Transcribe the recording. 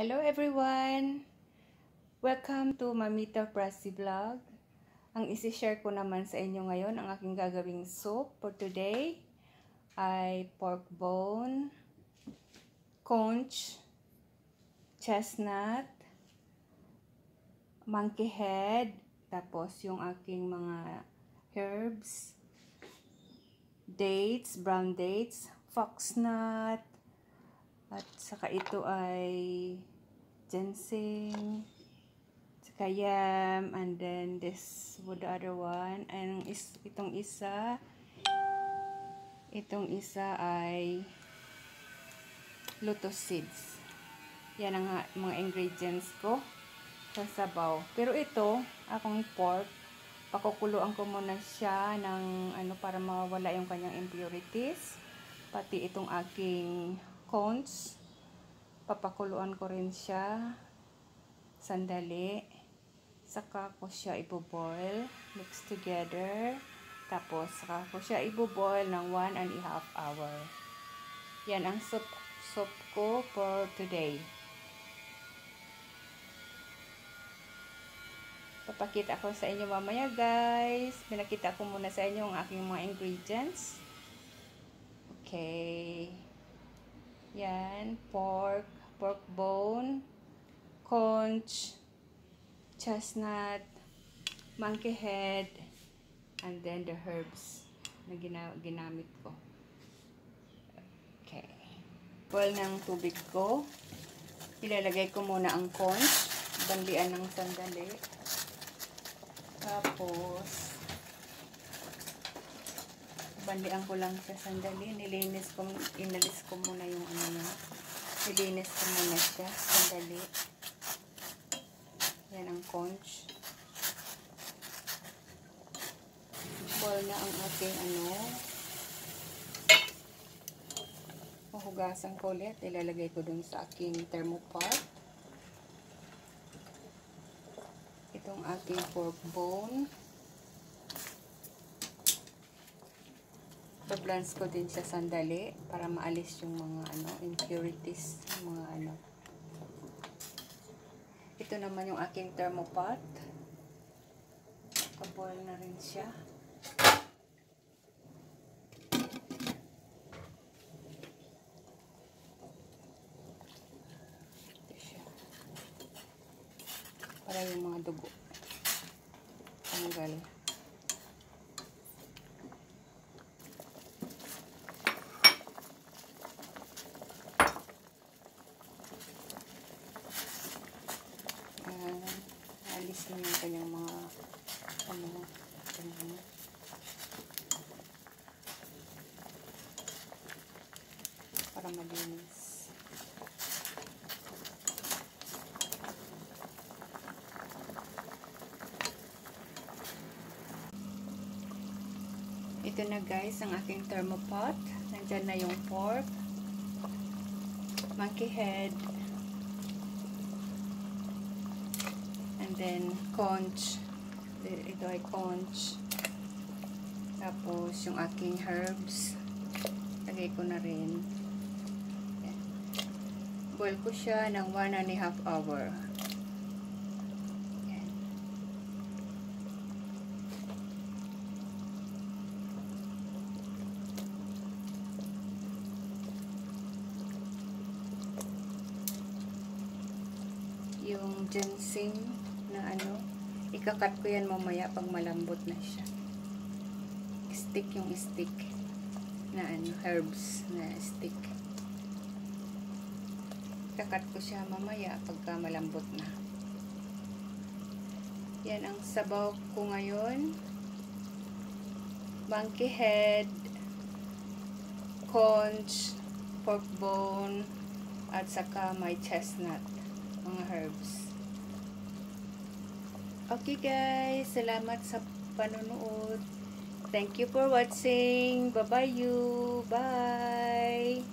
Hello everyone! Welcome to Mamita Prasi Vlog. Ang isi-share ko naman sa inyo ngayon, ang aking gagawing soup for today ay pork bone, conch, chestnut, monkey head, tapos yung aking mga herbs, dates, brown dates, foxnut, at saka ito ay ginseng, saka yam, and then this with the other one. And is, itong isa, itong isa ay lotus seeds. Yan ang mga ingredients ko sa sabaw. Pero ito, akong pork, pakukuluan ko muna siya ng ano para mawala yung kanyang impurities. Pati itong aking cones. Papakuluan ko rin siya. Sandali. Saka ko siya iboboil. Mix together. Tapos, saka ko siya iboboil ng 1 and a half hour. Yan ang soup, soup ko for today. Papakita ko sa inyo mamaya guys. Pinakita ko muna sa inyo ang aking mga ingredients. Okay. Yan, pork, pork bone, conch, chestnut, monkey head, and then the herbs na gina ginamit ko. Okay. Boil ng tubig ko. Ilalagay ko muna ang conch. Bandian ng sandali. Tapos, bandian ko lang siya sandali. Nilinis ko, inalis ko muna yung ano na. Nilinis ko muna siya sandali. Yan ang conch. Boil na ang ating ano. Mahugasan ko ulit. Ilalagay ko dun sa aking thermopot. Itong ating pork bone. Bablance ko din siya sandali para maalis yung mga ano, impurities, mga ano. Ito naman yung aking thermopot. Kaboil na rin siya. Ito siya. Para yung mga dugo. Tanggal. Alis na yung kanyang mga ano, ano, para malinis. Ito na guys ang aking thermopot. Nandyan na yung pork, monkey head, then conch. Ito ay conch. Tapos yung aking herbs. Lagay ko na rin. Boil ko siya ng 1 and a half hour. yung ginseng na ano, ikakat ko yan mamaya pag malambot na siya. Stick yung stick na ano, herbs na stick. Ikakat ko siya mamaya pagka malambot na. Yan ang sabaw ko ngayon. Monkey head, conch, pork bone, at saka may chestnut mga herbs. Okay guys, salamat sa panonood. Thank you for watching. Bye-bye you. Bye.